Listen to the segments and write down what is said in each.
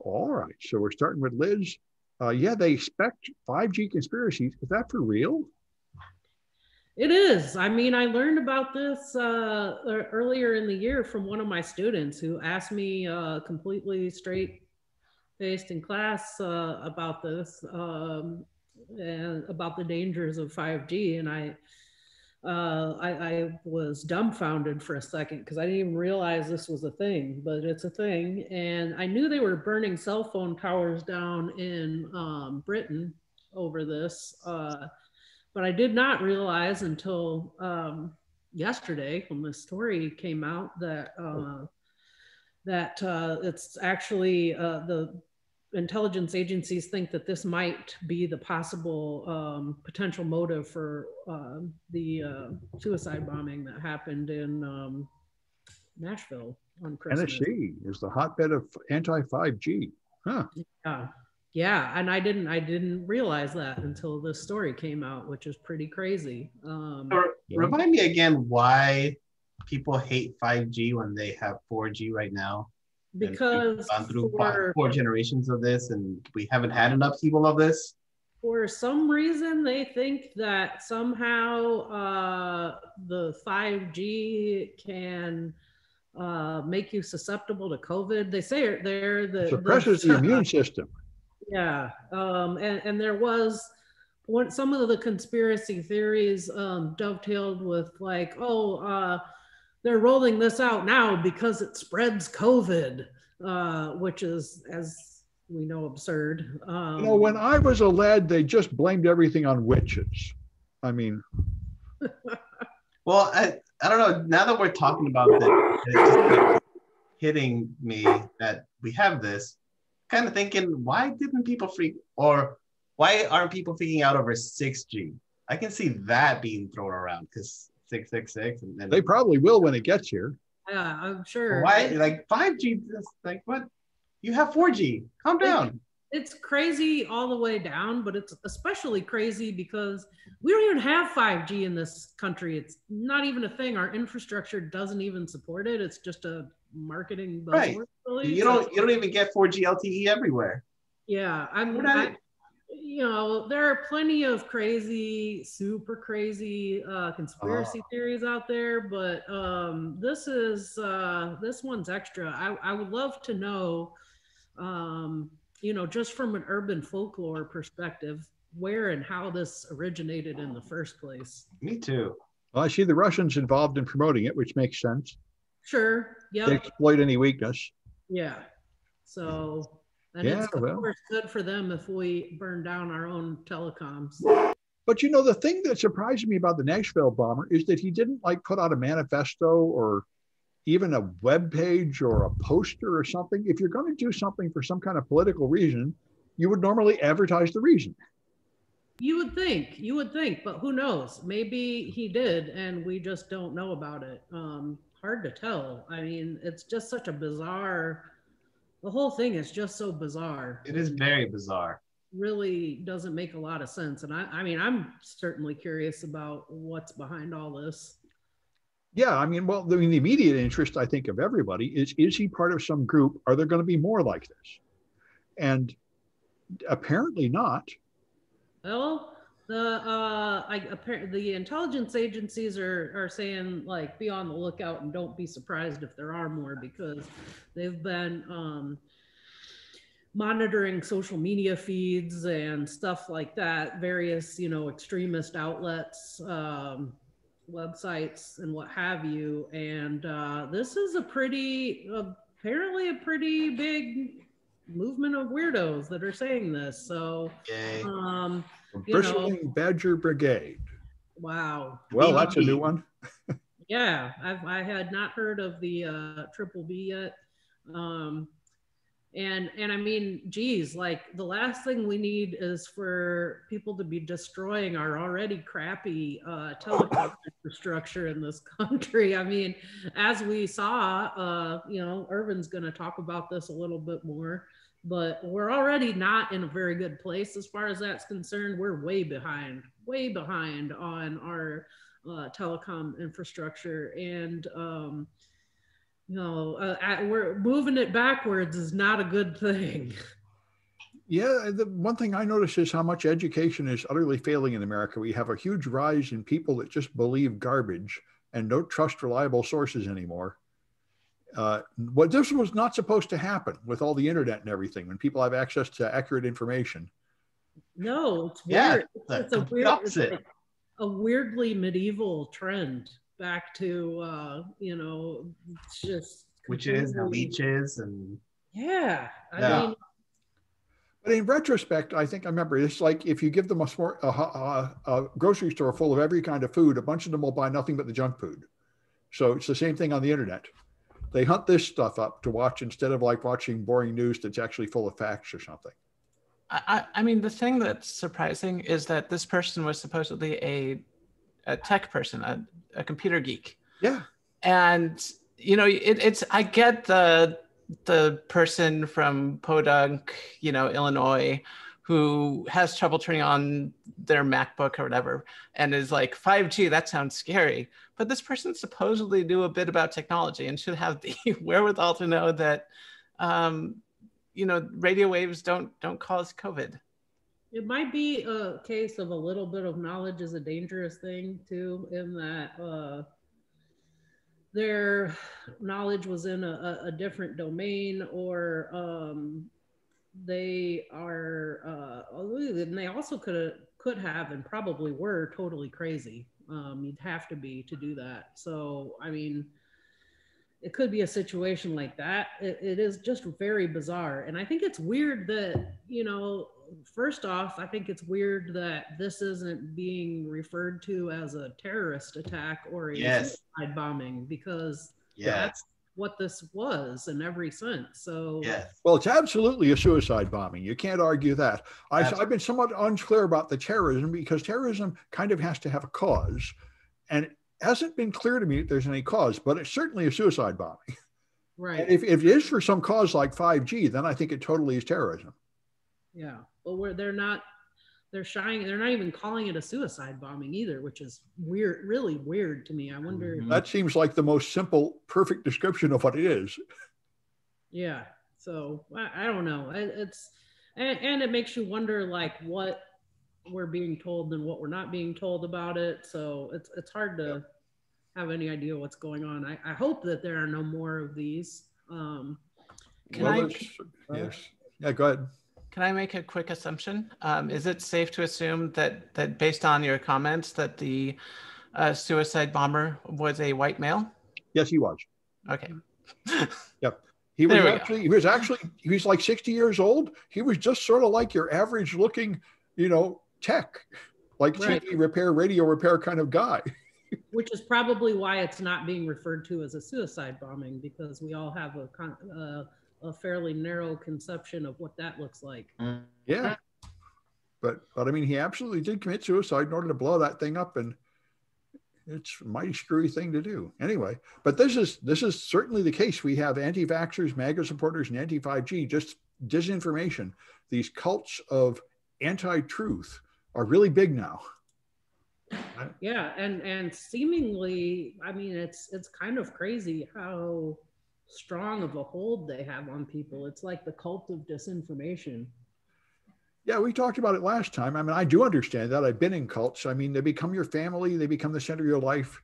All right. So we're starting with Liz. Uh, yeah, they expect 5G conspiracies. Is that for real? It is. I mean, I learned about this uh, earlier in the year from one of my students who asked me uh, completely straight faced in class uh, about this um, and about the dangers of 5G. And I, uh, I, I, was dumbfounded for a second because I didn't even realize this was a thing, but it's a thing. And I knew they were burning cell phone towers down in um, Britain over this. Uh, but I did not realize until um, yesterday when the story came out that uh, that uh, it's actually uh, the intelligence agencies think that this might be the possible um, potential motive for um, the uh, suicide bombing that happened in um, Nashville on Christmas. Tennessee is the hotbed of anti 5G. Huh. Yeah yeah and i didn't i didn't realize that until this story came out which is pretty crazy um, remind me again why people hate 5g when they have 4g right now because gone through for, four generations of this and we haven't had an upheaval of this. For some reason they think that somehow uh, the 5g can uh, make you susceptible to covid. They say they're the suppresses the, the immune system. Yeah, um, and and there was one some of the conspiracy theories um, dovetailed with like, oh, uh, they're rolling this out now because it spreads COVID, uh, which is as we know absurd. Um, you know, when I was a lad, they just blamed everything on witches. I mean. well, I, I don't know. Now that we're talking about this, it's just hitting me that we have this kind of thinking, why didn't people freak or why aren't people freaking out over 6G? I can see that being thrown around because 666 and then they probably will when it gets here. Yeah, I'm sure. Why like 5G like what? You have 4G. Calm down. It's crazy all the way down, but it's especially crazy because we don't even have 5G in this country. It's not even a thing. Our infrastructure doesn't even support it. It's just a marketing buzzword. Right. Really. You don't you don't even get 4G LTE everywhere. Yeah, I'm I, you know, there are plenty of crazy, super crazy uh, conspiracy oh. theories out there, but um, this is uh, this one's extra. I, I would love to know, um, you know, just from an urban folklore perspective, where and how this originated in the first place. Me too. Well, I see the Russians involved in promoting it, which makes sense. Sure. Yeah. Exploit any weakness. Yeah. So, and yeah, it's of well. course good for them if we burn down our own telecoms. But you know, the thing that surprised me about the Nashville bomber is that he didn't like put out a manifesto or even a web page or a poster or something. If you're going to do something for some kind of political reason, you would normally advertise the reason. You would think, you would think, but who knows? Maybe he did, and we just don't know about it. Um, hard to tell. I mean, it's just such a bizarre. The whole thing is just so bizarre. It is very bizarre. Really doesn't make a lot of sense, and I, I mean, I'm certainly curious about what's behind all this. Yeah, I mean, well, I mean, the immediate interest I think of everybody is: is he part of some group? Are there going to be more like this? And apparently not. Well, the uh, I apparently the intelligence agencies are are saying like be on the lookout and don't be surprised if there are more because they've been um, monitoring social media feeds and stuff like that, various you know extremist outlets, um, websites, and what have you. And uh, this is a pretty apparently a pretty big movement of weirdos that are saying this. So, um, Bristling know, Badger Brigade. Wow. Well, that's a new one. yeah, I've, I had not heard of the uh, Triple B yet. Um, and and I mean, geez, like the last thing we need is for people to be destroying our already crappy uh, telecom infrastructure in this country. I mean, as we saw, uh, you know, Irvin's going to talk about this a little bit more but we're already not in a very good place as far as that's concerned. We're way behind, way behind on our uh, telecom infrastructure. And um, you know, uh, we're moving it backwards is not a good thing. Yeah, the one thing I notice is how much education is utterly failing in America. We have a huge rise in people that just believe garbage and don't trust reliable sources anymore. Uh, what this was not supposed to happen with all the internet and everything when people have access to accurate information. No, it's Yeah, weird. it's It's, the a weird, it's opposite. like a weirdly medieval trend back to, uh, you know, it's just Witches and completely- leeches and Yeah, I Yeah. mean, But in retrospect, I think I remember it's like if you give them a, smart, a, a, a grocery store full of every kind of food, a bunch of them will buy nothing but the junk food. So it's the same thing on the internet. They hunt this stuff up to watch instead of like watching boring news that's actually full of facts or something. I, I mean, the thing that's surprising is that this person was supposedly a, a tech person, a, a computer geek. Yeah. And, you know, it, it's, I get the, the person from Podunk, you know, Illinois, who has trouble turning on their MacBook or whatever, and is like 5G, that sounds scary. But this person supposedly knew a bit about technology and should have the wherewithal to know that, um, you know, radio waves don't don't cause COVID. it might be a case of a little bit of knowledge is a dangerous thing too, in that uh, their knowledge was in a, a, different domain or um, they are uh, and they also could could have and probably were totally crazy. Um, you'd have to be to do that. So i mean it could be a situation like that. It, it is just very bizarre. And i think it's weird that you know first off i think it's weird that this isn't being referred to as a terrorist attack or a Yes. suicide bombing because yes, that's what this was in every sense so yes. Well, it's absolutely a suicide bombing. You can't argue that. I, I've been somewhat unclear about the terrorism because terrorism kind of has to have a cause. And it hasn't been clear to me that there's any cause, but it's certainly a suicide bombing. right And if, if it is for some cause like 5G, then I think it totally is terrorism. Yeah, Well, where they're not, they're shying. They're not even calling it a suicide bombing either, which is weird, really weird to me. I wonder. Mhm. That seems like the most simple, perfect description of what it is. Yeah, so I, I don't know. It, it's and, and it makes you wonder like what we're being told and what we're not being told about it. So it's it's hard to have any idea what's going on. I, I hope that there are no more of these. Um, Can Well, I- it's- yes. Yeah, go ahead. Can I make a quick assumption? Um, is it safe to assume that that based on your comments that the uh, suicide bomber was a white male? Yes, he was. Okay. He was There go. actually, he was actually, he was like 60 years old. He was just sort of like your average looking, you know, tech, like Right. TV repair, radio repair kind of guy. which is probably why it's not being referred to as a suicide bombing because we all have a con- uh, a fairly narrow conception of what that looks like. Mm. Yeah. But, but I mean, he absolutely did commit suicide in order to blow that thing up. And it's a mighty screwy thing to do anyway. But this is, this is certainly the case. We have anti-vaxxers, MAGA supporters, and anti-5G, just disinformation. These cults of anti-truth are really big now. Yeah, and and seemingly, I mean, it's it's kind of crazy how strong of a hold they have on people. It's like the cult of disinformation. Yeah, we talked about it last time. I mean, I do understand that. I've been in cults. I mean, they become your family, they become the center of your life.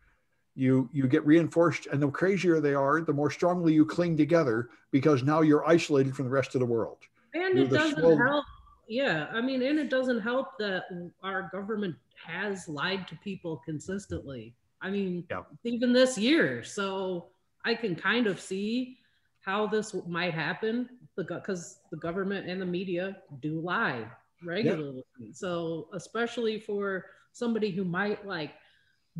You you get reinforced, and the crazier they are, the more strongly you cling together because now you're isolated from the rest of the world. And You're it doesn't slow- help. Yeah, I mean, and it doesn't help that our government has lied to people consistently. I mean, Yeah. even this year. So I can kind of see how this might happen because the government and the media do lie regularly. So especially for somebody who might like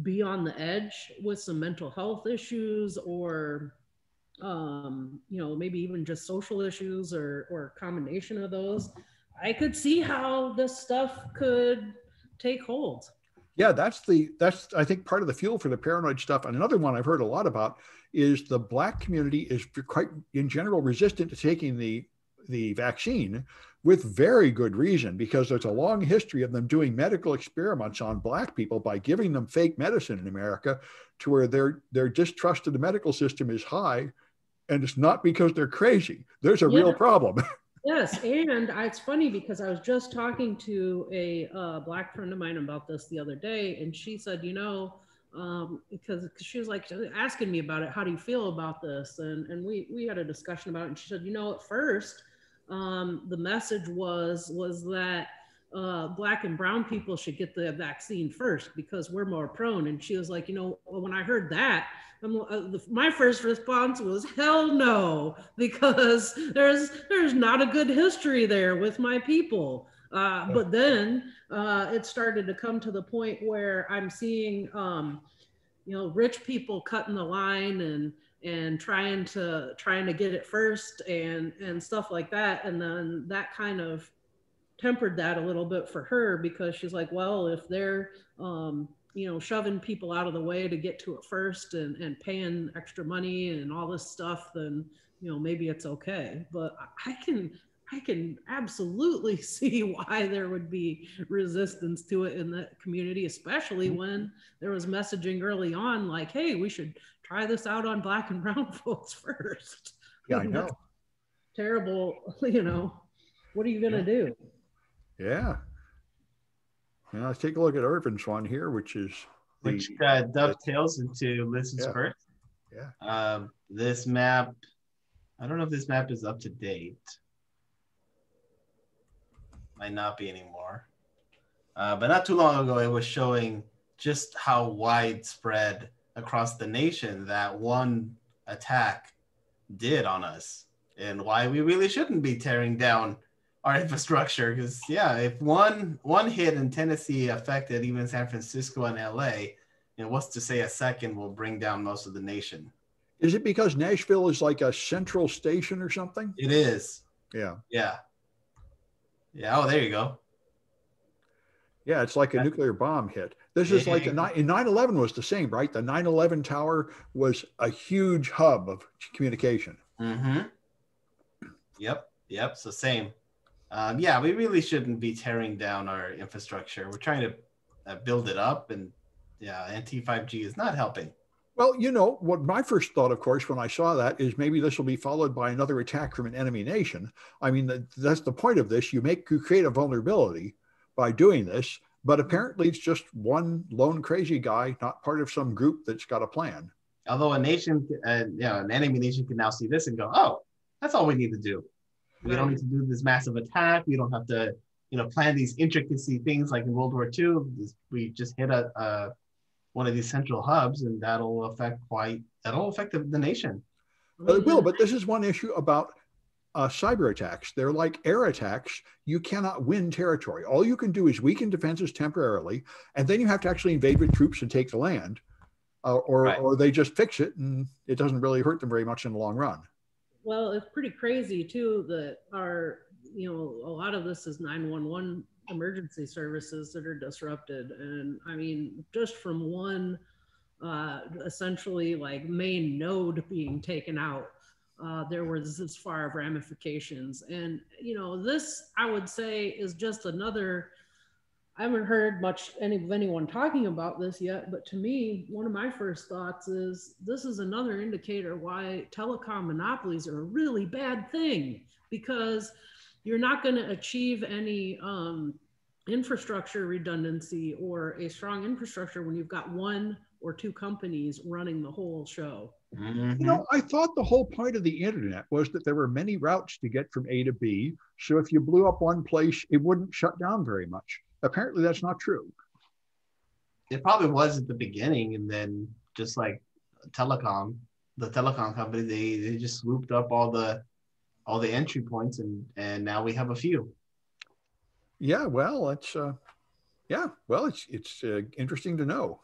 be on the edge with some mental health issues or um, you know, maybe even just social issues or or a combination of those. I could see how this stuff could take hold. Yeah, that's the that's I think part of the fuel for the paranoid stuff. And another one I've heard a lot about is the black community is quite in general resistant to taking the the vaccine with very good reason because there's a long history of them doing medical experiments on black people by giving them fake medicine in America to where their their distrust of the medical system is high and it's not because they're crazy. There's a Yeah. real problem. Yes, and I, it's funny because I was just talking to a uh, black friend of mine about this the other day, and she said, you know, um, because 'cause she was like asking me about it. How do you feel about this? And and we we had a discussion about it. And she said, you know, at first, um, the message was was that uh, black and brown people should get the vaccine first because we're more prone. And she was like, you know, when I heard that, I'm, uh, the, my first response was hell no because there's there's not a good history there with my people. Uh, but then uh, it started to come to the point where i'm seeing um, you know rich people cutting the line and and trying to trying to get it first and and stuff like that. And then that kind of tempered that a little bit for her because she's like well if they're um, you know, shoving people out of the way to get to it first and, and paying extra money and all this stuff, then, you know, maybe it's okay. But I can, I can absolutely see why there would be resistance to it in the community, especially when there was messaging early on, like, hey, we should try this out on black and brown folks first. Yeah, I know. Terrible, you know, what are you going to do? Yeah. Now let's take a look at Irvin's one here, which is the, which uh, dovetails into Liston's Yeah. first. Yeah. Um, this map, I don't know if this map is up to date. Might not be anymore. Uh, but not too long ago, it was showing just how widespread across the nation that one attack did on us and why we really shouldn't be tearing down our infrastructure because yeah if one one hit in tennessee affected even san francisco and la and what's to say a second will bring down most of the nation is it because Nashville is like a central station or something? it is Yeah. yeah yeah oh there you go Yeah, it's like a nuclear bomb hit. This is like a, 9/11 was the same, right? The 9/11 tower was a huge hub of communication. mm-hmm yep yep so same um, yeah we really shouldn't be tearing down our infrastructure we're trying to uh, build it up and yeah anti 5g is not helping Well, you know, what my first thought, of course, when I saw that is maybe this will be followed by another attack from an enemy nation. I mean, that's the point of this. You make you create a vulnerability by doing this, but apparently it's just one lone crazy guy, not part of some group that's got a plan. although a nation, uh, you know, an enemy nation can now see this and go, oh, that's all we need to do. We don't need to do this massive attack. We don't have to, you know, plan these intricacy things like in World War II. We just hit a, a one of these central hubs, and that'll affect quite that'll affect the, the nation. Well, it will, but this is one issue about uh, cyber attacks. They're like air attacks. You cannot win territory. All you can do is weaken defenses temporarily, and then you have to actually invade with troops and take the land, uh, or Right. or they just fix it, and it doesn't really hurt them very much in the long run. Well, it's pretty crazy too that our, you know, a lot of this is 911 emergency services that are disrupted. And I mean, just from one uh, essentially like main node being taken out, uh, there was this far of ramifications. And, you know, this I would say is just another. I haven't heard much any of anyone talking about this yet, but to me, one of my first thoughts is this is another indicator why telecom monopolies are a really bad thing because you're not going to achieve any um, infrastructure redundancy or a strong infrastructure when you've got one or two companies running the whole show. Mhm. You know, I thought the whole point of the internet was that there were many routes to get from A to B. So if you blew up one place, it wouldn't shut down very much. Apparently, that's not true. it probably was at the beginning, and then just like telecom, the telecom company, they they just swooped up all the all the entry points, and and now we have a few. Yeah, well, it's uh, yeah, well, it's it's uh, interesting to know.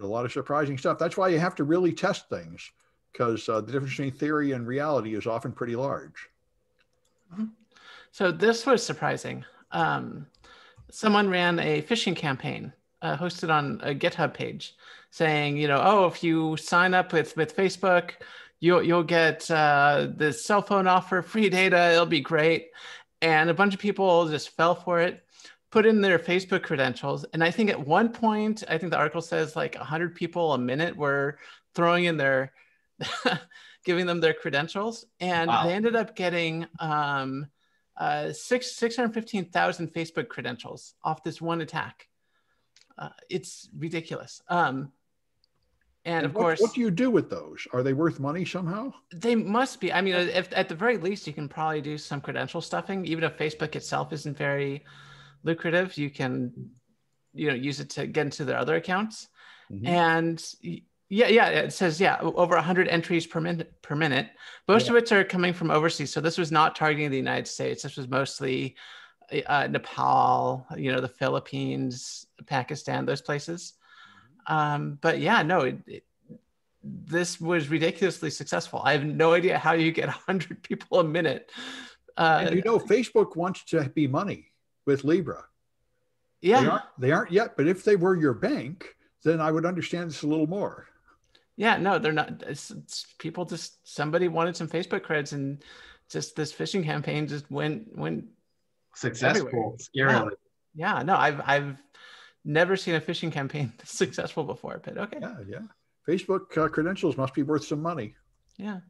A lot of surprising stuff. That's why you have to really test things because uh, the difference between theory and reality is often pretty large. So this was surprising. Um, someone ran a phishing campaign uh, hosted on a GitHub page, saying, you know, oh, if you sign up with with Facebook, you'll you'll get uh, this cell phone offer, free data. It'll be great. And a bunch of people just fell for it, put in their Facebook credentials, and I think at one point, I think the article says like 100 people a minute were throwing in their giving them their credentials, and Wow. they ended up getting um, uh, six six hundred fifteen thousand Facebook credentials off this one attack. Uh, it's ridiculous. Um, and of what, course, what do you do with those? Are they worth money somehow? they must be. I mean, if at the very least, you can probably do some credential stuffing. Even if Facebook itself isn't very lucrative, you can, you know, use it to get into their other accounts. Mhm. And yeah, yeah, it says yeah, over 100 entries per minute. Per minute, most Yeah. of which are coming from overseas. So this was not targeting the United States. This was mostly uh, Nepal, you know, the Philippines, Pakistan, those places. Um, but yeah, no, it, it, this was ridiculously successful. I have no idea how you get 100 people a minute. Uh, and you know, Facebook wants to be money with Libra. They yeah, aren't, they aren't yet, but if they were your bank, then I would understand this a little more. Yeah, no, they're not. It's, it's people just somebody wanted some Facebook creds, and just this phishing campaign just went went. Successful, scarily. Yeah, no, I've I've never seen a phishing campaign successful before. But okay, Yeah, yeah. Facebook uh, credentials must be worth some money. yeah,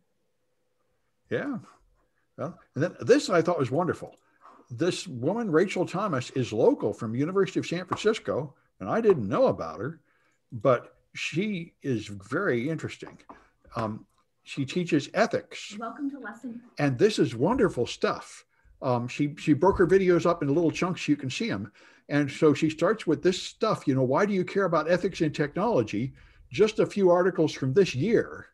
Yeah. Well, and then this I thought was wonderful. This woman, Rachel Thomas, is local from University of San Francisco, and I didn't know about her, but she is very interesting. Um, she teaches ethics, Welcome to lesson. and this is wonderful stuff. Um, she she broke her videos up into little chunks so you can see them, and so she starts with this stuff. You know, why do you care about ethics in technology? Just a few articles from this year,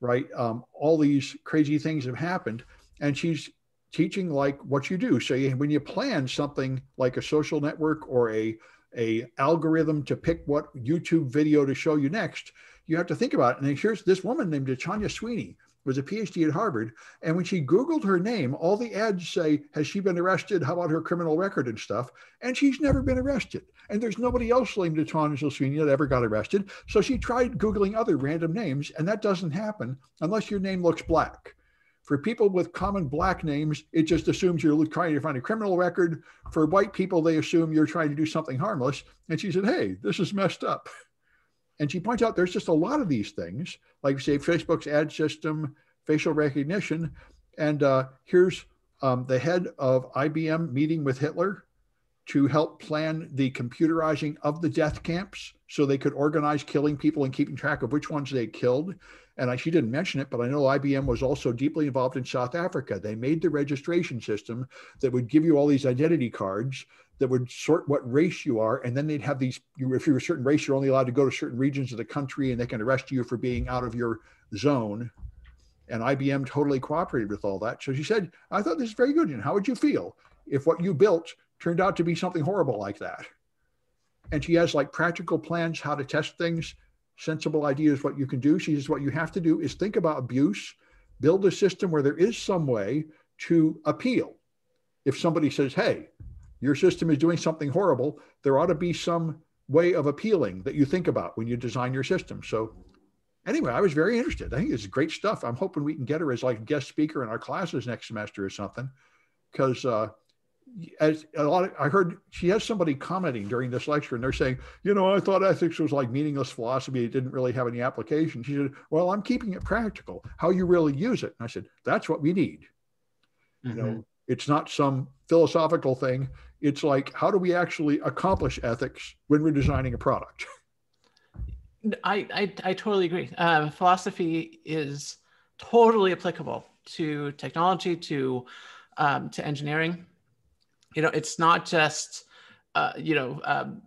right? Um, all these crazy things have happened, and she's teaching like what you do. So you, when you plan something like a social network or a a algorithm to pick what YouTube video to show you next, you have to think about it. And here's this woman named Tanya Sweeney was a PhD at Harvard. And when she Googled her name, all the ads say, Has she been arrested? How about her criminal record and stuff? And she's never been arrested. And there's nobody else named Tanya Sweeney that ever got arrested. So she tried Googling other random names, and that doesn't happen unless your name looks black. For people with common black names, it just assumes you're trying to find a criminal record. For white people, they assume you're trying to do something harmless. And she said, Hey, this is messed up. And she points out there's just a lot of these things, like say Facebook's ad system, facial recognition. And uh, here's um, the head of IBM meeting with Hitler to help plan the computerizing of the death camps so they could organize killing people and keeping track of which ones they killed. And I, she didn't mention it, but I know IBM was also deeply involved in South Africa. They made the registration system that would give you all these identity cards that would sort what race you are, and then they'd have these. You, if you're a certain race, you're only allowed to go to certain regions of the country, and they can arrest you for being out of your zone. And IBM totally cooperated with all that. So she said, "I thought this is very good. And how would you feel if what you built turned out to be something horrible like that?" And she has like practical plans how to test things, sensible ideas what you can do. She says, "What you have to do is think about abuse, build a system where there is some way to appeal. If somebody says, "Hey," your system is doing something horrible, there ought to be some way of appealing that you think about when you design your system. So anyway, I was very interested. I think it's great stuff. I'm hoping we can get her as like guest speaker in our classes next semester or something. Because uh, as a lot of, I heard she has somebody commenting during this lecture and they're saying, you know, I thought ethics was like meaningless philosophy. It didn't really have any application. She said, well, I'm keeping it practical, how you really use it. And I said, that's what we need. You Mhm. know, it's not some philosophical thing. It's like, how do we actually accomplish ethics when we're designing a product? I I, I totally agree. Um, philosophy is totally applicable to technology, to um, to engineering. You know, it's not just uh, you know um,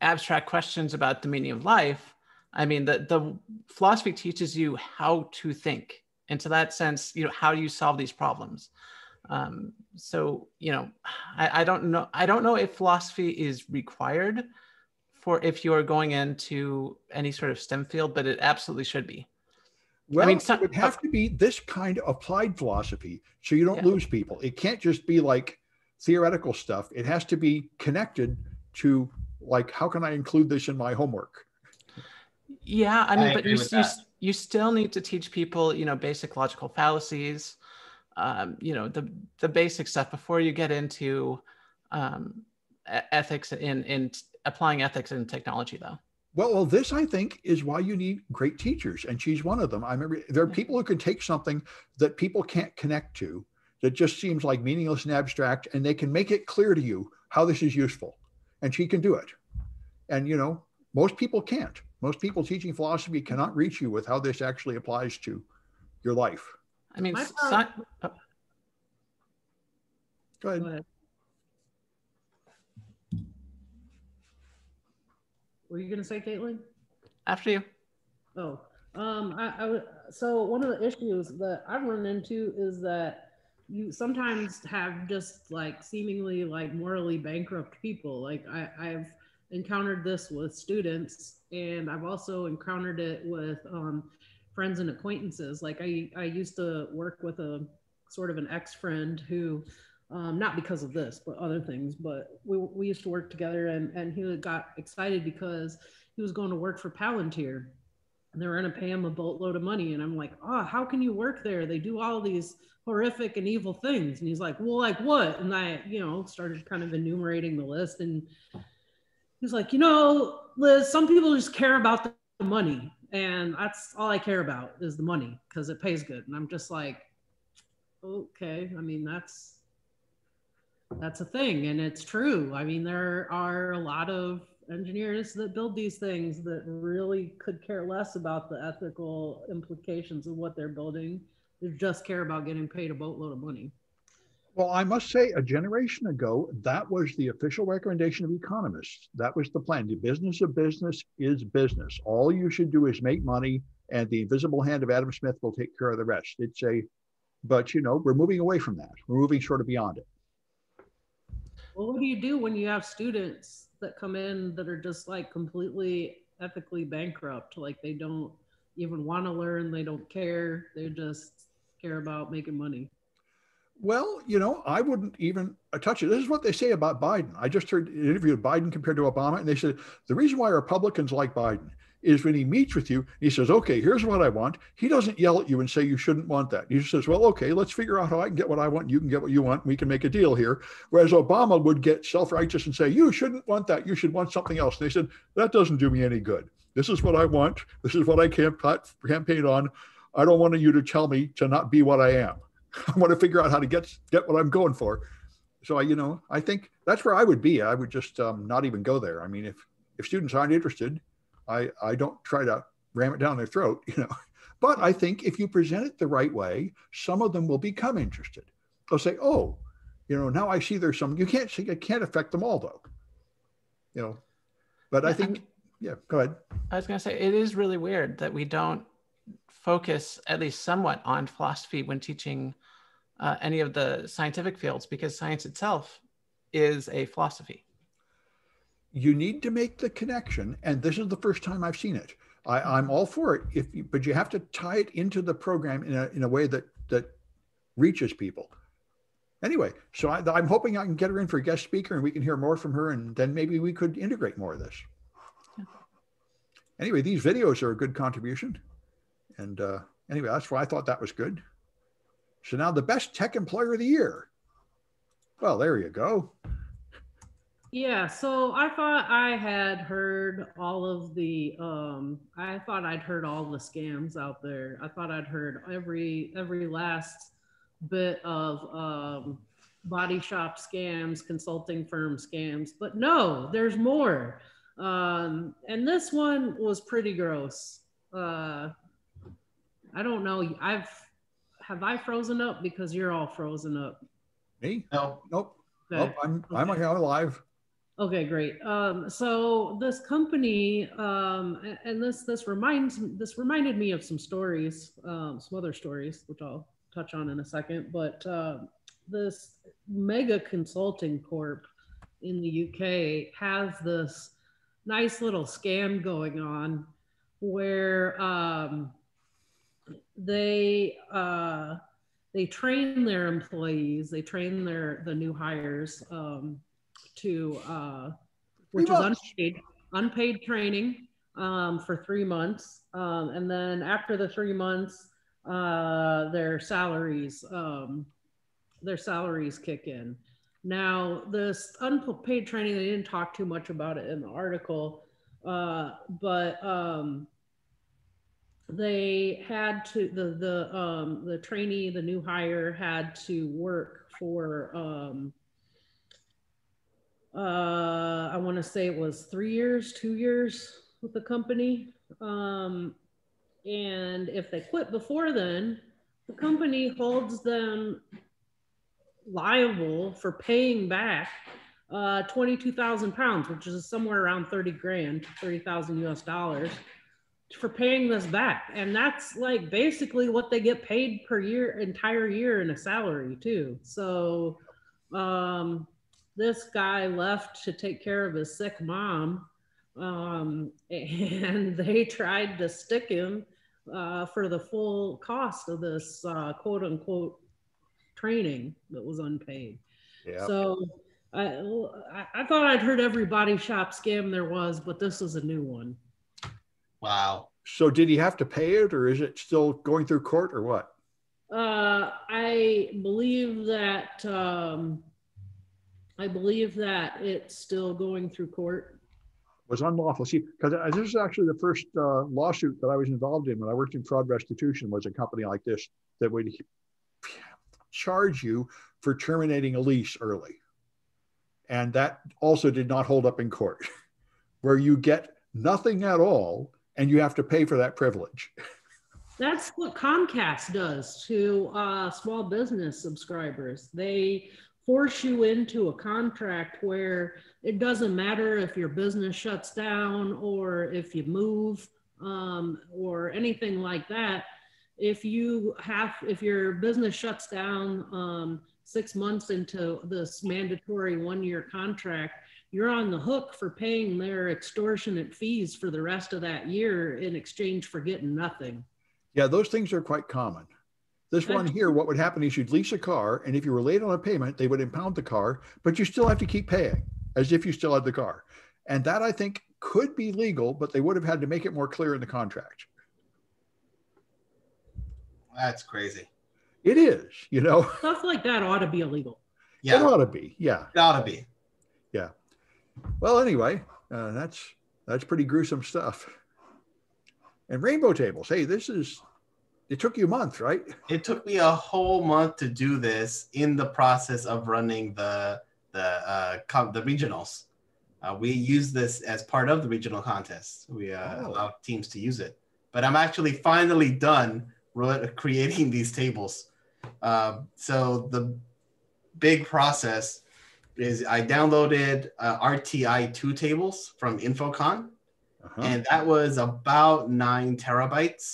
abstract questions about the meaning of life. I mean, the the philosophy teaches you how to think, and to that sense, you know, how do you solve these problems? Um, so you know, I, I don't know. I don't know if philosophy is required for if you are going into any sort of STEM field, but it absolutely should be. Well, mean, some- it would have to be this kind of applied philosophy so you don't Yeah. lose people. It can't just be like theoretical stuff. It has to be connected to like, how can I include this in my homework? Yeah, I mean, I but you, you, you still need to teach people, you know, basic logical fallacies, um, you know, the the basic stuff before you get into um, ethics in in applying ethics in technology, though. Well, well, this I think is why you need great teachers, and she's one of them. I remember there are people who can take something that people can't connect to, that just seems like meaningless and abstract, and they can make it clear to you how this is useful, and she can do it. And you know, most people can't. Most people teaching philosophy cannot reach you with how this actually applies to your life. I mean, My s- part- sci- oh, Go ahead. Go ahead. Were you gonna say, Kaitlyn? after you. Oh, um, I, I so one of the issues that I've run into is that you sometimes have just like seemingly like morally bankrupt people. Like I, I've encountered this with students and I've also encountered it with um, friends and acquaintances. Like I, I used to work with a sort of an ex-friend who, um, not because of this, but other things, but we, we used to work together and, and he got excited because he was going to work for Palantir and they're going to pay him a boatload of money. And I'm like, oh, how can you work there? They do all these horrific and evil things. And he's like, well, like what? And I, you know, started kind of enumerating the list. And he's like, you know, Liz, some people just care about the money. And that's all I care about is the money because it pays good. And I'm just like, okay. I mean, that's that's a thing and it's true i mean there are a lot of engineers that build these things that really could care less about the ethical implications of what they're building they just care about getting paid a boatload of money Well, I must say, a generation ago, that was the official recommendation of economists. That was the plan. The business of business is business. All you should do is make money, and the invisible hand of Adam Smith will take care of the rest. It's a, but you know, we're moving away from that. We're moving sort of beyond it. well what do you do when you have students that come in that are just like completely ethically bankrupt like they don't even want to learn they don't care they just care about making money Well, you know, I wouldn't even touch it. This is what they say about Biden. I just heard an interview of Biden compared to Obama, and they said the reason why Republicans like Biden is when he meets with you, he says, "Okay, here's what I want." He doesn't yell at you and say you shouldn't want that. He just says, "Well, okay, let's figure out how I can get what I want. You can get what you want. We can make a deal here." Whereas Obama would get self-righteous and say, "You shouldn't want that. You should want something else." And they said that doesn't do me any good. This is what I want. This is what I camp- campaign on. I don't want you to tell me to not be what I am. I want to figure out how to get get what I'm going for. So I, you know, I think that's where I would be. I would just um, not even go there. I mean, if if students aren't interested, I I don't try to ram it down their throat, you know. But I think if you present it the right way, some of them will become interested. They'll say, "Oh, you know, now I see there's some." You can't see, it can't affect them all, though. You know, but I think, mean- yeah. Go ahead. I was going to say, it is really weird that we don't focus at least somewhat on philosophy when teaching uh, any of the scientific fields because science itself is a philosophy. You need to make the connection and this is the first time i've seen it. I, i'm all for it if you, but you have to tie it into the program in a, in a way that that reaches people. Anyway so I, i'm hoping i can get her in for a guest speaker and we can hear more from her and then maybe we could integrate more of this. Anyway these videos are a good contribution. And uh, anyway that's why i thought that was good. So now the best tech employer of the year. Well there you go Yeah, so I thought I had heard all of the um I thought I'd heard all the scams out there. I thought I'd heard every every last bit of um body shop scams, consulting firm scams, but no, there's more. Um and this one was pretty gross. Uh I don't know. I've have I frozen up because you're all frozen up. me No, nope Okay. nope i'm i'm Okay. alive Okay, great. Um, so this company, um, and this this reminds this reminded me of some stories, um, some other stories, which I'll touch on in a second. But uh, this mega consulting corp in the UK has this nice little scam going on where um, they uh, they train their employees, they train their the new hires. To uh, which is unpaid unpaid training um, for three months, um, and then after the three months, uh, their salaries um, their salaries kick in. Now, this unpaid training, they didn't talk too much about it in the article, Uh, but um, they had to the the um, the trainee, the new hire, had to work for um, uh, I want to say it was three years, two years with the company. Um, and if they quit before then, the company holds them liable for paying back uh, 22,000 pounds, which is somewhere around 30 grand, 30,000 US dollars for paying this back. And that's like basically what they get paid per year, entire year in a salary too. So um, this guy left to take care of his sick mom. Um, and they tried to stick him uh, for the full cost of this uh, quote unquote training that was unpaid. Yeah. So I, I- I thought I'd heard every body shop scam there was, but this is a new one. Wow. So did he have to pay it or is it still going through court or what? Uh, I believe that um, I believe that it's still going through court. was unlawful. See, because this is actually the first uh, lawsuit that I was involved in when I worked in fraud restitution was a company like this that would charge you for terminating a lease early. And that also did not hold up in court, where you get nothing at all and you have to pay for that privilege. That's what Comcast does to uh, small business subscribers. They force you into a contract where it doesn't matter if your business shuts down or if you move um, or anything like that. If you have, if your business shuts down um, six months into this mandatory one-year contract, you're on the hook for paying their extortionate fees for the rest of that year in exchange for getting nothing. Yeah, those things are quite common. This one here, what would happen is you'd lease a car, and if you were late on a payment, they would impound the car, but you still have to keep paying as if you still had the car. And that I think could be legal, but they would have had to make it more clear in the contract. That's crazy. It is, you know, Stuff like that ought to be illegal. Yeah. it Yeah, ought to be. Yeah. it ought to be. Yeah. Well, anyway, uh, that's that's pretty gruesome stuff. And rainbow tables. Hey, this is. It took you a month, right? It took me a whole month to do this in the process of running the the uh, com- the regionals. Uh, we use this as part of the regional contest. We uh, Oh. allow teams to use it. But I'm actually finally done re- creating these tables. Um, so the big process is I downloaded uh, RTI2 tables from Infocon Uh-huh. and that was about nine terabytes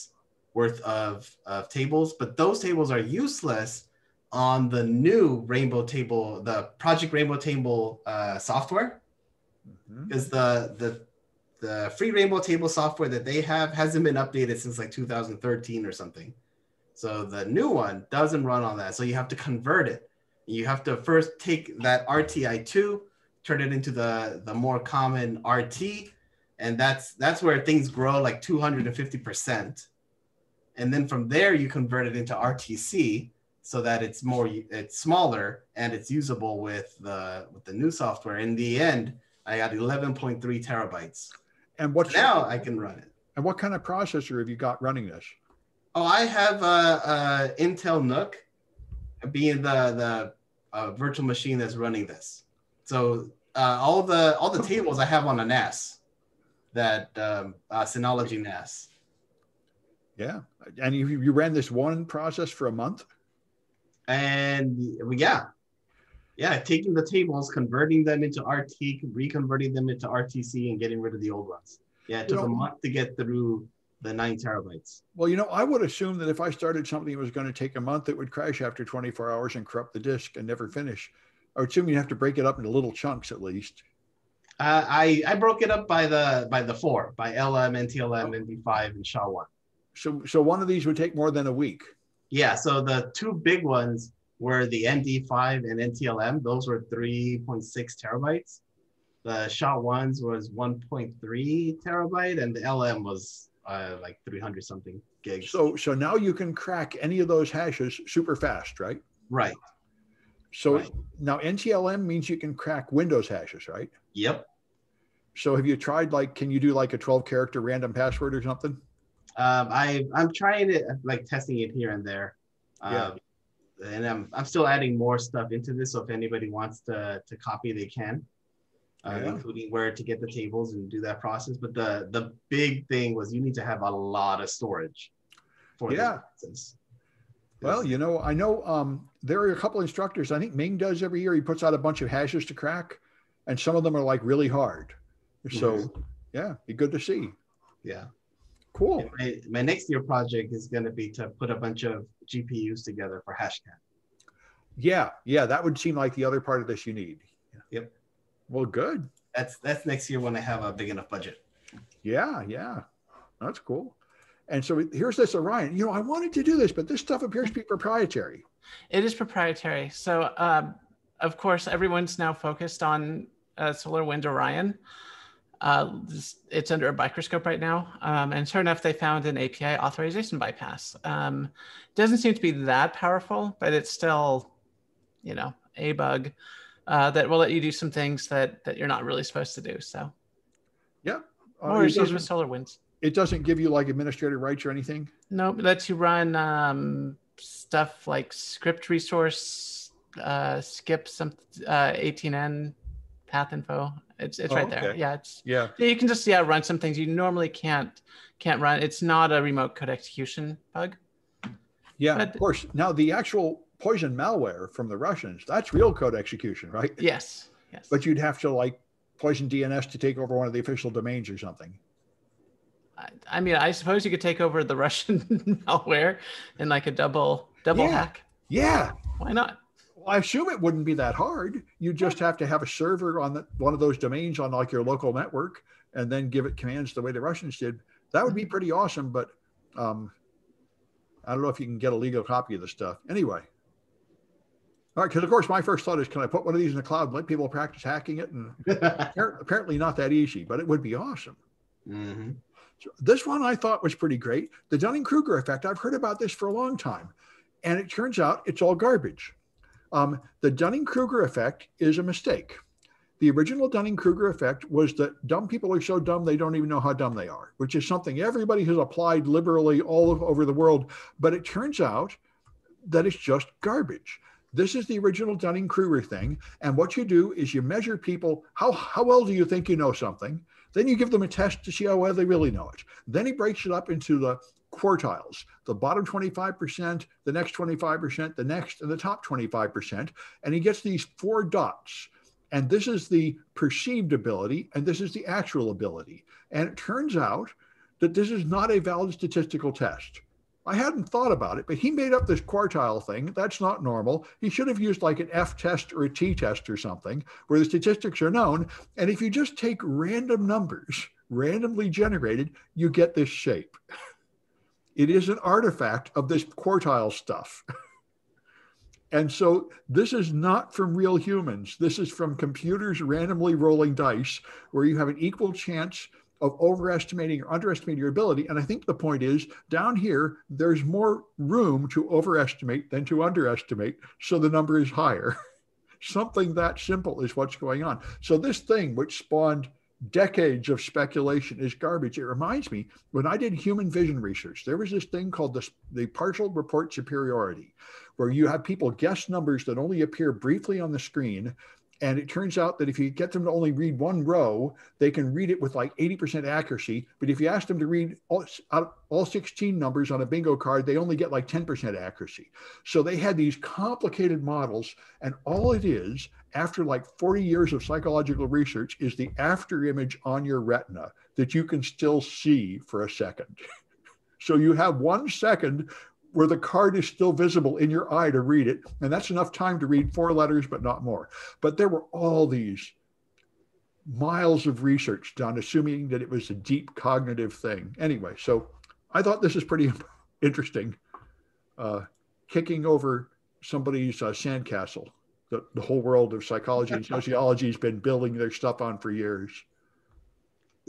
worth of, of tables but those tables are useless on the new rainbow table the project rainbow table uh, software. Because the the the free rainbow table software that they have hasn't been updated since like 2013 or something. So the new one doesn't run on that so you have to convert it. You have to first take that rti2 turn it into the the more common rt and that's that's where things grow like 250% and then from there you convert it into rtc so that it's more it's smaller and it's usable with the with the new software. In the end i got 11.3 terabytes. And what now i can run it. And what kind of processor have you got running this? oh i have uh, uh intel NUC being the the uh, virtual machine that's running this. So uh, all the all the tables i have on a nas that um, uh, synology nas Yeah. And you, you ran this one process for a month? and we- yeah yeah taking the tables converting them into rt reconverting them into rtc and getting rid of the old ones yeah it You took a month to get through the nine terabytes Well, you know, I would assume that if I started something that was going to take a month, it would crash after 24 hours and corrupt the disk and never finish. I would assume you'd have to break it up into little chunks at least. uh, i i broke it up by the by the four by lm ntlm md5 and sha one So, so one of these would take more than a week. yeah so the two big ones were the md5 and ntlm those were 3.6 terabytes the sha ones was 1.3 terabyte and the lm was uh, like 300 something gigs So, so now you can crack any of those hashes super fast, right? right So Right. now NTLM means you can crack Windows hashes, right? Yep. So have you tried like, can you do like a 12 character random password or something? Um, I I'm trying it, like testing it here and there. Yeah. Um, and I'm I'm still adding more stuff into this. So if anybody wants to to copy, they can, uh, Yeah. including where to get the tables and do that process. But the the big thing was you need to have a lot of storage for Yeah. process. Well, you know, I know um, there are a couple instructors. I think Ming does every year. He puts out a bunch of hashes to crack, and some of them are like really hard. So, Mhm. yeah, be good to see. yeah. Cool. My, my next year project is going to be to put a bunch of GPUs together for Hashcat. Yeah, yeah, that would seem like the other part of this you need. Yep. Well, good. That's that's next year when I have a big enough budget. Yeah, yeah, that's cool. And so here's this Orion. You know, I wanted to do this, but this stuff appears to be proprietary. It is proprietary. So, um, of course, everyone's now focused on uh, Solar Wind Orion. Uh, it's under a microscope right now. Um, and sure enough, they found an API authorization bypass. Um, doesn't seem to be that powerful, but it's still, you know, a bug uh, that will let you do some things that, that you're not really supposed to do. So, Yeah. Uh, more it, issues with doesn't, Solar Winds. it doesn't give you like administrative rights or anything. Nope, it lets you run um, stuff like script resource, uh, skip some uh, 18n path info. It's it's Oh, right there. okay. Yeah, it's Yeah. you can just yeah run some things you normally can't can't run. It's not a remote code execution bug. Yeah. But- of course. Now, the actual poison malware from the Russians, that's real code execution, right? Yes, yes. But you'd have to like poison DNS to take over one of the official domains or something. I, I mean, I suppose you could take over the Russian malware in like a double double Yeah. hack. Yeah. Why not? I assume it wouldn't be that hard. You just have to have a server on the, one of those domains on like your local network and then give it commands the way the Russians did. That would be pretty awesome, but um, I don't know if you can get a legal copy of the stuff. Anyway. All right, because of course my first thought is, can I put one of these in the cloud and let people practice hacking it? And apparently not that easy, but it would be awesome. hmm So this one I thought was pretty great. The Dunning Kruger effect, I've heard about this for a long time, and it turns out it's all garbage. Um, the Dunning Kruger effect is a mistake. The original Dunning Kruger effect was that dumb people are so dumb they don't even know how dumb they are, which is something everybody has applied liberally all over the world. But it turns out that it's just garbage. This is the original Dunning Kruger thing. And what you do is you measure people how, how well do you think you know something? Then you give them a test to see how well they really know it. Then he breaks it up into the quartiles the bottom 25%, the next 25%, the next, and the top 25%. And he gets these four dots. And this is the perceived ability, and this is the actual ability. And it turns out that this is not a valid statistical test. I hadn't thought about it, but he made up this quartile thing. That's not normal. He should have used like an F test or a T test or something where the statistics are known. And if you just take random numbers, randomly generated, you get this shape. It is an artifact of this quartile stuff. And so this is not from real humans. This is from computers randomly rolling dice where you have an equal chance of overestimating or underestimating your ability. And I think the point is down here, there's more room to overestimate than to underestimate. So the number is higher. Something that simple is what's going on. So this thing, which spawned decades of speculation, is garbage. It reminds me when I did human vision research, there was this thing called the, the partial report superiority, where you have people guess numbers that only appear briefly on the screen. And it turns out that if you get them to only read one row, they can read it with like 80% accuracy. But if you ask them to read all, all 16 numbers on a bingo card, they only get like 10% accuracy. So they had these complicated models. And all it is, after like 40 years of psychological research, is the after image on your retina that you can still see for a second. so you have one second where the card is still visible in your eye to read it. And that's enough time to read four letters, but not more. But there were all these miles of research done, assuming that it was a deep cognitive thing. Anyway, so I thought this is pretty interesting. Uh, kicking over somebody's uh, sandcastle that the whole world of psychology and sociology has been building their stuff on for years.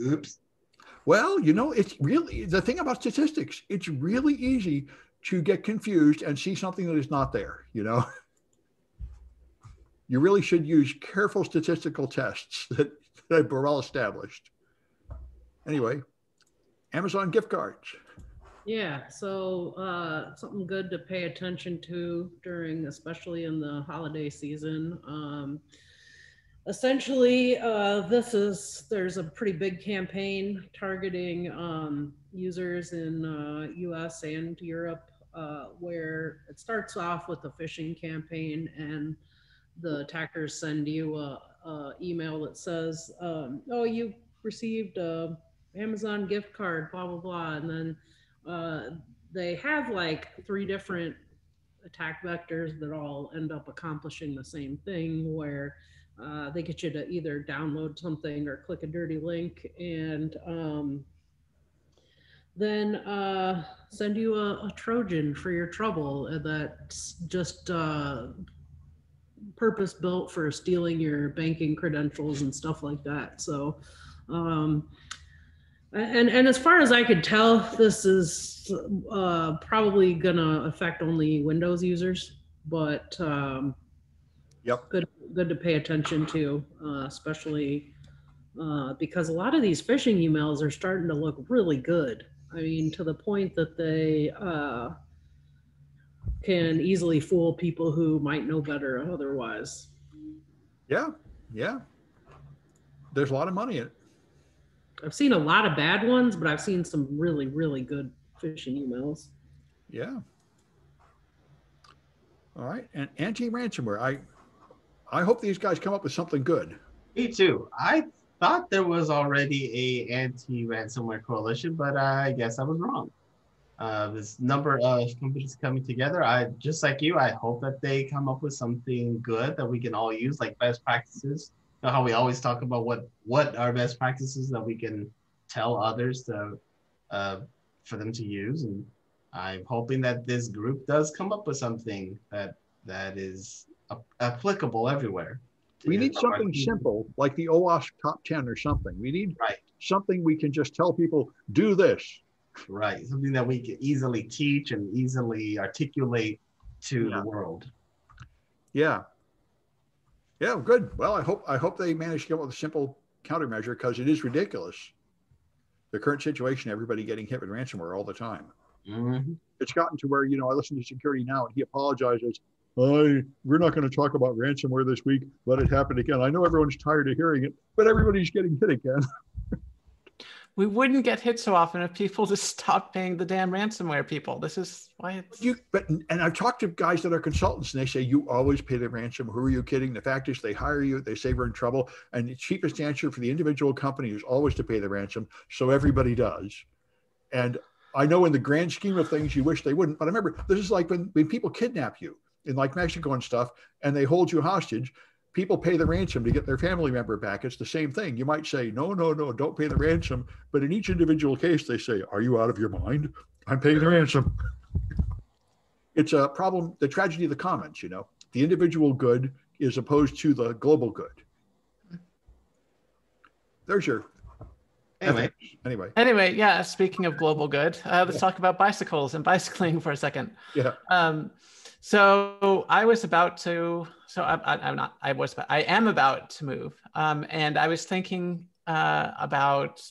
Oops. Well, you know, it's really the thing about statistics, it's really easy to get confused and see something that is not there, you know. You really should use careful statistical tests that that we're all established. Anyway, Amazon gift cards. Yeah, so uh, something good to pay attention to during, especially in the holiday season. Um, essentially, uh, this is there's a pretty big campaign targeting um, users in uh, U.S. and Europe, uh, where it starts off with a phishing campaign, and the attackers send you a, a email that says, um, "Oh, you received a Amazon gift card, blah blah blah," and then uh, they have like three different attack vectors that all end up accomplishing the same thing where uh, they get you to either download something or click a dirty link and um, then uh, send you a, a, Trojan for your trouble that's just uh, purpose built for stealing your banking credentials and stuff like that. So, um, and and as far as I could tell, this is uh, probably gonna affect only Windows users, but um, yep, good good to pay attention to, uh, especially uh, because a lot of these phishing emails are starting to look really good. I mean, to the point that they uh, can easily fool people who might know better otherwise. Yeah, yeah. There's a lot of money in it. I've seen a lot of bad ones, but I've seen some really, really good phishing emails. Yeah. All right, and anti-ransomware. I, I hope these guys come up with something good. Me too. I thought there was already a anti-ransomware coalition, but I guess I was wrong. Uh, this number of companies coming together. I just like you. I hope that they come up with something good that we can all use, like best practices know how we always talk about what what are best practices that we can tell others to uh, for them to use. And i'm hoping that this group does come up with something that that is applicable everywhere. We need something simple like the OWASP top 10 or something. We need right. something we can just tell people do this. Right. Something that we can easily teach and easily articulate to yeah. the world. Yeah yeah, good. Well, I hope I hope they manage to come up with a simple countermeasure because it is ridiculous. The current situation, everybody getting hit with ransomware all the time. Mm-hmm. It's gotten to where you know I listen to security now, and he apologizes. I we're not going to talk about ransomware this week. Let it happen again. I know everyone's tired of hearing it, but everybody's getting hit again. we wouldn't get hit so often if people just stopped paying the damn ransomware people. This is why it's you. But and I've talked to guys that are consultants, and they say you always pay the ransom. Who are you kidding? The fact is, they hire you, they say we're in trouble, and the cheapest answer for the individual company is always to pay the ransom. So everybody does, and I know in the grand scheme of things, you wish they wouldn't. But I remember this is like when when people kidnap you in like Mexico and stuff, and they hold you hostage people pay the ransom to get their family member back. It's the same thing. You might say, no, no, no, don't pay the ransom. But in each individual case, they say, are you out of your mind? I'm paying the ransom. it's a problem, the tragedy of the commons, you know, the individual good is opposed to the global good. There's your Anyway. Anyway. Anyway, yeah. Speaking of global good, uh, let's yeah. talk about bicycles and bicycling for a second. Yeah. Um, so I was about to so I, am not. I was. I am about to move, um, and I was thinking uh, about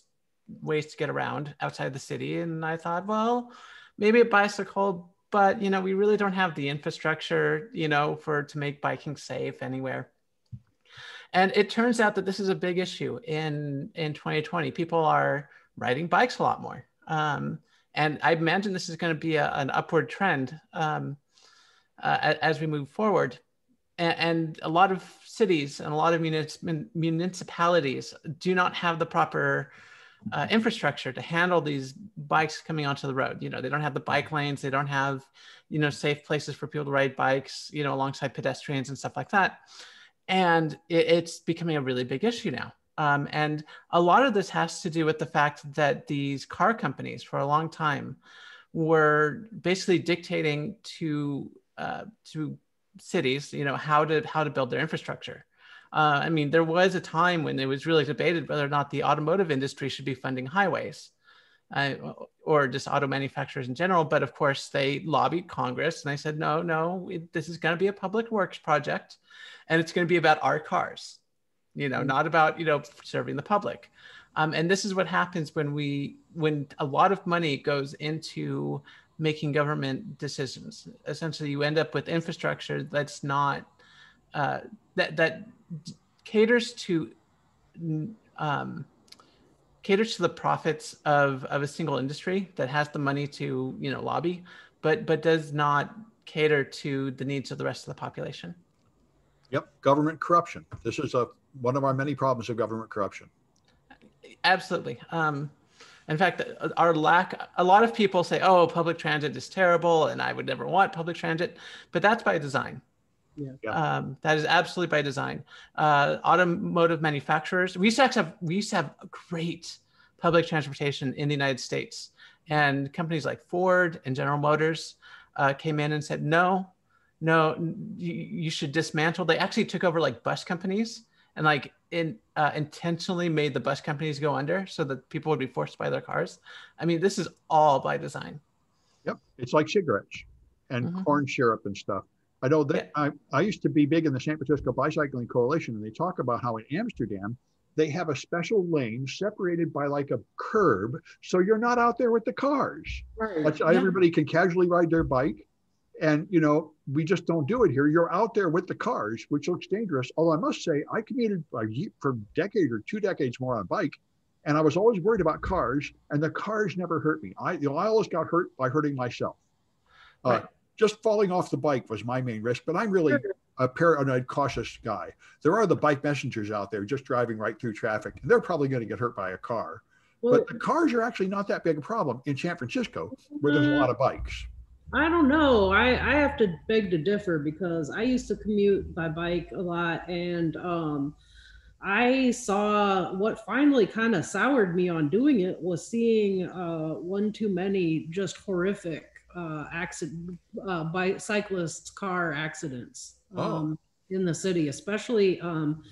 ways to get around outside the city, and I thought, well, maybe a bicycle, but you know, we really don't have the infrastructure, you know, for to make biking safe anywhere. And it turns out that this is a big issue in in 2020. People are riding bikes a lot more, um, and I imagine this is going to be a, an upward trend um, uh, as we move forward and, a lot of cities and a lot of municip- municipalities do not have the proper uh, infrastructure to handle these bikes coming onto the road. You know, they don't have the bike lanes, they don't have, you know, safe places for people to ride bikes, you know, alongside pedestrians and stuff like that. And it, it's becoming a really big issue now. Um, and a lot of this has to do with the fact that these car companies, for a long time, were basically dictating to uh, to cities, you know, how to how to build their infrastructure. Uh, I mean, there was a time when it was really debated whether or not the automotive industry should be funding highways uh, or just auto manufacturers in general. But of course, they lobbied Congress and they said, no, no, it, this is going to be a public works project and it's going to be about our cars. you know, not about, you know, serving the public. Um, and this is what happens when we, when a lot of money goes into making government decisions. Essentially, you end up with infrastructure that's not, uh, that, that caters to, um, caters to the profits of, of a single industry that has the money to, you know, lobby, but, but does not cater to the needs of the rest of the population. Yep, government corruption. This is a one of our many problems of government corruption. Absolutely. Um, in fact, our lack, a lot of people say, oh, public transit is terrible and I would never want public transit, but that's by design. Yeah. Yeah. Um, that is absolutely by design. Uh, automotive manufacturers, we used to have, we used to have great public transportation in the United States. And companies like Ford and General Motors uh, came in and said, no, no, you, you should dismantle. They actually took over like bus companies and like in, uh, intentionally made the bus companies go under so that people would be forced to buy their cars. I mean, this is all by design. Yep, it's like cigarettes and Mhm. corn syrup and stuff. I know that I, I used to be big in the San Francisco Bicycling Coalition, and they talk about how in Amsterdam they have a special lane separated by like a curb, so you're not out there with the cars. Right. Yeah. everybody can casually ride their bike. And, you know, we just don't do it here. You're out there with the cars, which looks dangerous. Although I must say, I commuted for a decade or two decades more on bike. And I was always worried about cars, and the cars never hurt me. I, you know, I always got hurt by hurting myself. Uh, Just falling off the bike was my main risk, but I'm really a paranoid, cautious guy. There are the bike messengers out there just driving right through traffic, and they're probably going to get hurt by a car. Well, But the cars are actually not that big a problem in San Francisco, where there's a lot of bikes. I don't know. I, I have to beg to differ because I used to commute by bike a lot and um, I saw what finally kind of soured me on doing it was seeing uh, one too many just horrific uh, accident, uh, by cyclists car accidents Oh. um, in the city, especially um,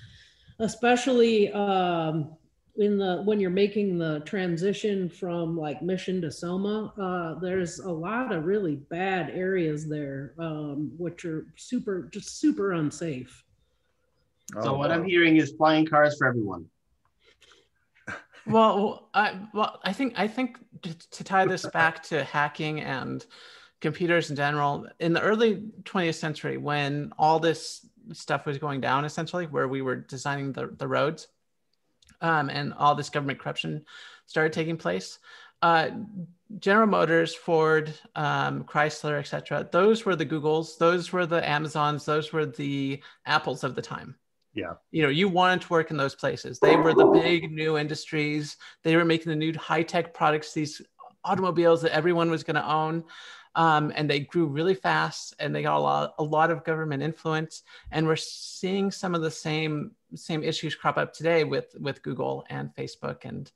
especially um, in the when you're making the transition from like Mission to Soma, uh, there's a lot of really bad areas there, um, which are super just super unsafe. So Oh, what I'm hearing is flying cars for everyone. Well, I, well, I think I think to, to tie this back to hacking and computers in general, in the early 20th century, when all this stuff was going down, essentially, where we were designing the, the roads, um, and all this government corruption started taking place, uh, General Motors, Ford, um, Chrysler, etc. Those were the Googles, those were the Amazons, those were the Apples of the time Yeah. you know you wanted to work in those places they were the big new industries they were making the new high-tech products these automobiles that everyone was going to own um, and they grew really fast and they got a lot, a lot of government influence and we're seeing some of the same same issues crop up today with with google and facebook and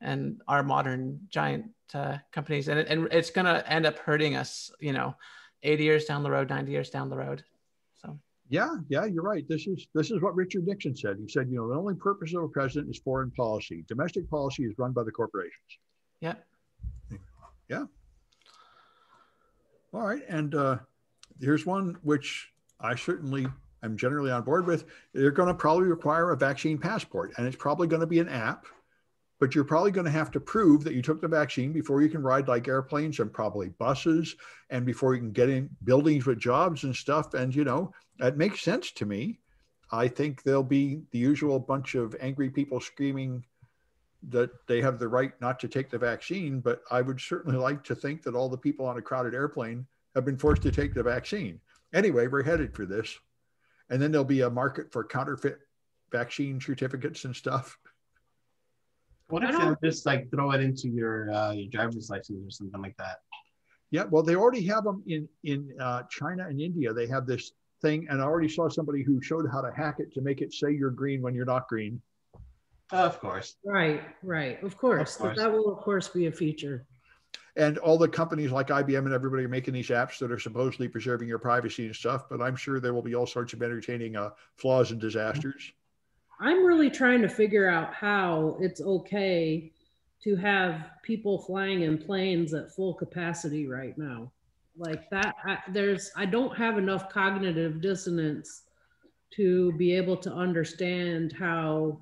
and our modern giant uh, companies and, it, and it's going to end up hurting us you know 80 years down the road 90 years down the road so Yeah, yeah, you're right. This is this is what Richard Nixon said. He said, you know, the only purpose of a president is foreign policy. Domestic policy is run by the corporations. Yeah. Yeah All right, and uh, here's one which I certainly am generally on board with. They're going to probably require a vaccine passport, and it's probably going to be an app. But you're probably going to have to prove that you took the vaccine before you can ride like airplanes and probably buses, and before you can get in buildings with jobs and stuff. And you know, that makes sense to me. I think there'll be the usual bunch of angry people screaming that they have the right not to take the vaccine, but I would certainly like to think that all the people on a crowded airplane have been forced to take the vaccine. Anyway, we're headed for this. And then there'll be a market for counterfeit vaccine certificates and stuff. What if they'll just like throw it into your uh, your driver's license or something like that? Yeah, well, they already have them in in uh, China and India. They have this thing, and I already saw somebody who showed how to hack it to make it say you're green when you're not green. Of course. Right, right. Of course, course. that will of course be a feature. And all the companies like IBM and everybody are making these apps that are supposedly preserving your privacy and stuff. But I'm sure there will be all sorts of entertaining uh, flaws and disasters. I'm really trying to figure out how it's okay to have people flying in planes at full capacity right now. Like that, I, there's, I don't have enough cognitive dissonance to be able to understand how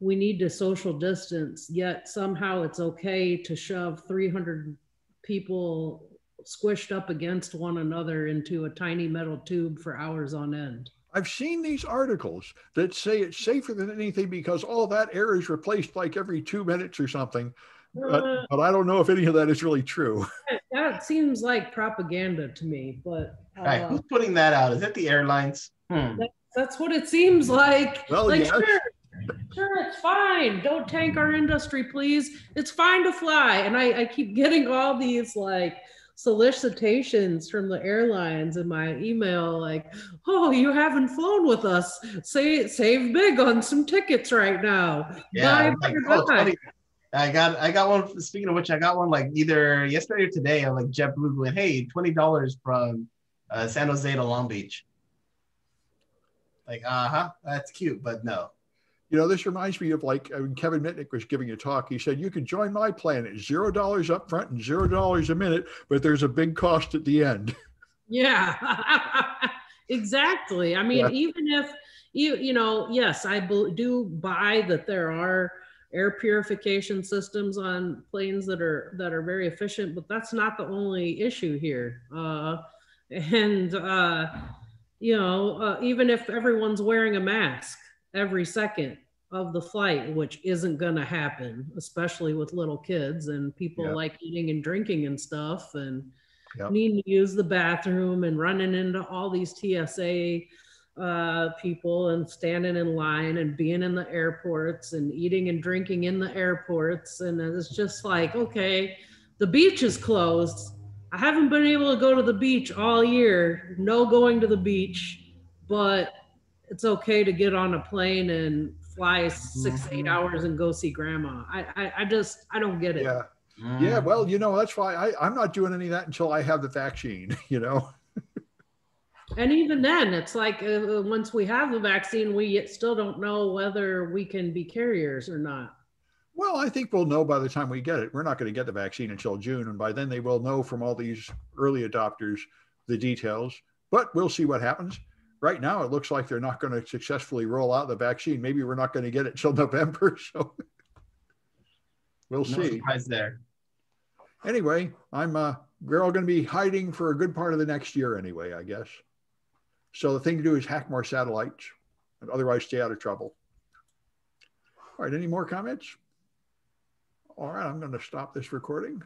we need to social distance, yet somehow it's okay to shove 300 people squished up against one another into a tiny metal tube for hours on end. I've seen these articles that say it's safer than anything because all that air is replaced like every two minutes or something. But, Uh, but I don't know if any of that is really true. that seems like propaganda to me, but All right, uh, who's putting that out? Is it the airlines? Hmm. that's what it seems like. Well, like yes. sure, sure, it's fine. Don't tank our industry, please. It's fine to fly. And I, I keep getting all these like solicitations from the airlines in my email, like, oh, you haven't flown with us. Say save big on some tickets right now. Yeah, Buy, like, buy, oh, buy. I got I got one. Speaking of which, I got one like either yesterday or today. I'm like JetBlue going, hey, twenty dollars from uh, San Jose to Long Beach. Like, uh huh, that's cute, but no. You know, this reminds me of like uh, when Kevin Mitnick was giving a talk. He said, You can join my plan at zero dollars up front and zero dollars a minute, but there's a big cost at the end. Yeah, exactly. I mean, Yeah. even if you, you know, yes, I do buy that there are air purification systems on planes that are that are very efficient, but that's not the only issue here. Uh, and uh, you know, uh, even if everyone's wearing a mask every second of the flight, which isn't going to happen, especially with little kids and people like eating and drinking and stuff, and Yep. needing to use the bathroom and running into all these TSA uh, people and standing in line and being in the airports and eating and drinking in the airports. And it's just like, okay, the beach is closed. I haven't been able to go to the beach all year. No going to the beach, but it's okay to get on a plane and fly 6 eight Mhm. hours and go see grandma. I, I, I just, I don't get it. Yeah. Yeah. Mm. Well, you know, that's why I, I'm not doing any of that until I have the vaccine, you know? And even then, it's like uh, uh, once we have the vaccine, we yet still don't know whether we can be carriers or not. Well, I think we'll know by the time we get it. We're not going to get the vaccine until June. And by then they will know from all these early adopters the details. But we'll see what happens. Right now, it looks like they're not going to successfully roll out the vaccine. Maybe we're not going to get it till November. So we'll No see. surprise there. Anyway, I'm uh we're all going to be hiding for a good part of the next year anyway, I guess. So the thing to do is hack more satellites and otherwise stay out of trouble. All right, any more comments? All right, I'm going to stop this recording.